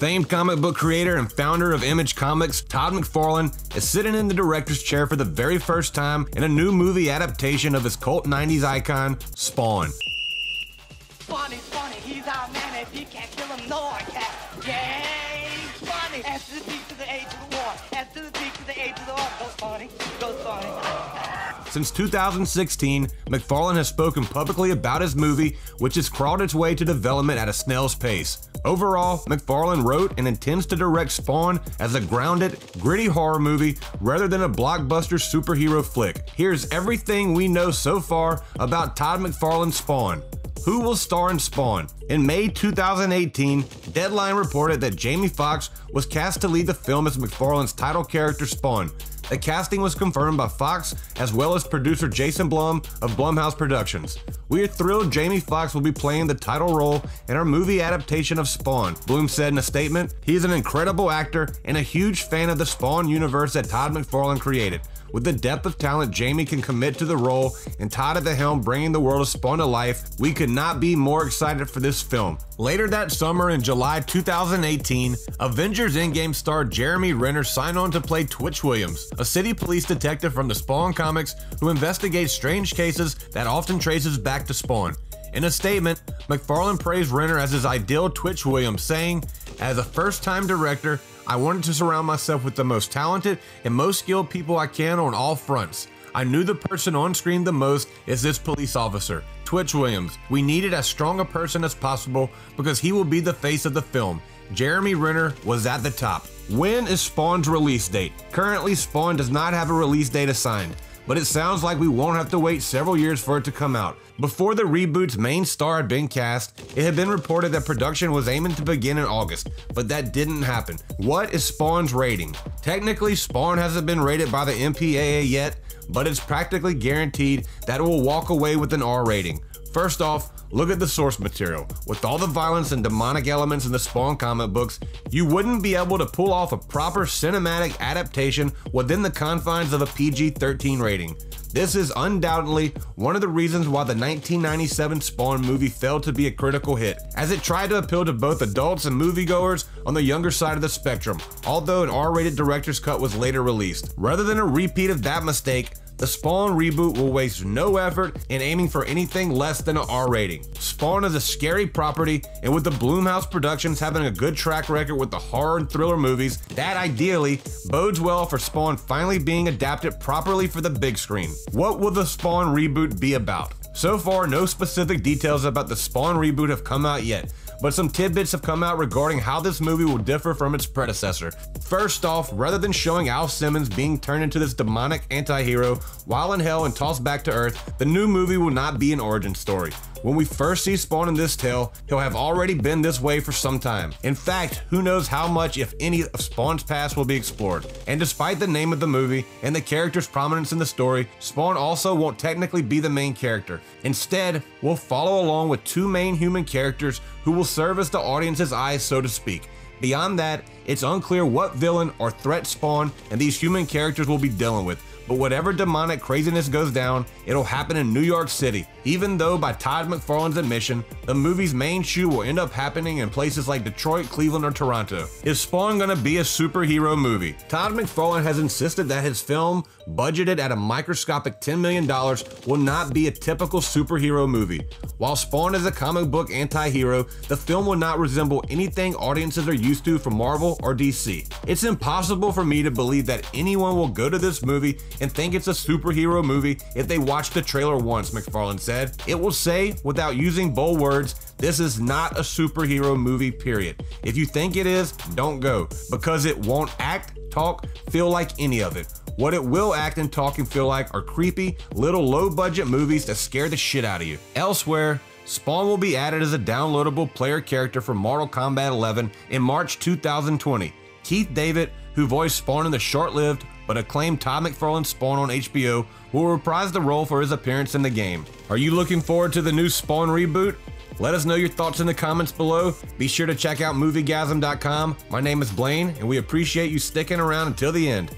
Famed comic book creator and founder of Image Comics, Todd McFarlane is sitting in the director's chair for the very first time in a new movie adaptation of his cult 90s icon, Spawn. He's our man. If he can't kill him, no can. To the P to the A to the to the P to the A to the funny. Since 2016, McFarlane has spoken publicly about his movie, which has crawled its way to development at a snail's pace. Overall, McFarlane wrote and intends to direct Spawn as a grounded, gritty horror movie rather than a blockbuster superhero flick. Here's everything we know so far about Todd McFarlane's Spawn. Who will star in Spawn? In May 2018, Deadline reported that Jamie Foxx was cast to lead the film as McFarlane's title character Spawn. The casting was confirmed by Foxx as well as producer Jason Blum of Blumhouse Productions. We are thrilled Jamie Foxx will be playing the title role in our movie adaptation of Spawn, Blum said in a statement. He is an incredible actor and a huge fan of the Spawn universe that Todd McFarlane created. With the depth of talent Jamie can commit to the role and Todd at the helm bringing the world of Spawn to life, we could not be more excited for this film. Later that summer in July 2018, Avengers Endgame star Jeremy Renner signed on to play Twitch Williams, a city police detective from the Spawn comics who investigates strange cases that often traces back to Spawn. In a statement, McFarlane praised Renner as his ideal Twitch Williams, saying, As a first time director, I wanted to surround myself with the most talented and most skilled people I can on all fronts. I knew the person on screen the most is this police officer, Twitch Williams. We needed as strong a person as possible because he will be the face of the film. Jeremy Renner was at the top. When is Spawn's release date? Currently, Spawn does not have a release date assigned but it sounds like we won't have to wait several years for it to come out. Before the reboot's main star had been cast, it had been reported that production was aiming to begin in August, but that didn't happen. What is Spawn's rating? Technically, Spawn hasn't been rated by the MPAA yet, but it's practically guaranteed that it will walk away with an R rating. First off, look at the source material. With all the violence and demonic elements in the Spawn comic books, you wouldn't be able to pull off a proper cinematic adaptation within the confines of a PG 13 rating. This is undoubtedly one of the reasons why the 1997 Spawn movie failed to be a critical hit, as it tried to appeal to both adults and moviegoers on the younger side of the spectrum, although an R rated director's cut was later released. Rather than a repeat of that mistake, the Spawn reboot will waste no effort in aiming for anything less than an R rating. Spawn is a scary property, and with the Blumhouse Productions having a good track record with the horror and thriller movies, that ideally bodes well for Spawn finally being adapted properly for the big screen. What will the Spawn reboot be about? So far, no specific details about the Spawn reboot have come out yet, but some tidbits have come out regarding how this movie will differ from its predecessor. First off, rather than showing Al Simmons being turned into this demonic anti-hero while in hell and tossed back to Earth, the new movie will not be an origin story. When we first see Spawn in this tale, he'll have already been this way for some time. In fact, who knows how much, if any, of Spawn's past will be explored. And despite the name of the movie and the character's prominence in the story, Spawn also won't technically be the main character. Instead, we'll follow along with two main human characters who will serve as the audience's eyes, so to speak. Beyond that, it's unclear what villain or threat Spawn and these human characters will be dealing with, but whatever demonic craziness goes down, it'll happen in New York City. Even though, by Todd McFarlane's admission, the movie's main shoe will end up happening in places like Detroit, Cleveland, or Toronto. Is Spawn gonna be a superhero movie? Todd McFarlane has insisted that his film, budgeted at a microscopic $10 million, will not be a typical superhero movie. While Spawn is a comic book anti hero, the film will not resemble anything audiences are used to from Marvel or DC. It's impossible for me to believe that anyone will go to this movie and think it's a superhero movie if they watch the trailer once, McFarlane said. It will say, without using bold words, this is not a superhero movie, period. If you think it is, don't go, because it won't act, talk, feel like any of it. What it will act and talk and feel like are creepy, little low budget movies that scare the shit out of you. Elsewhere, Spawn will be added as a downloadable player character for Mortal Kombat 11 in March 2020. Keith David, who voiced Spawn in the short lived but acclaimed Todd McFarlane Spawn on HBO, will reprise the role for his appearance in the game. Are you looking forward to the new Spawn reboot? Let us know your thoughts in the comments below. Be sure to check out moviegasm.com. My name is Blaine, and we appreciate you sticking around until the end.